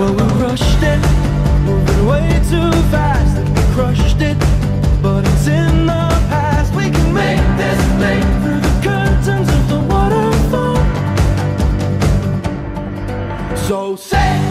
Well, we rushed it, moving way too fast, and we crushed it. But it's in the past, we can make this leap through the curtains of the waterfall. So say.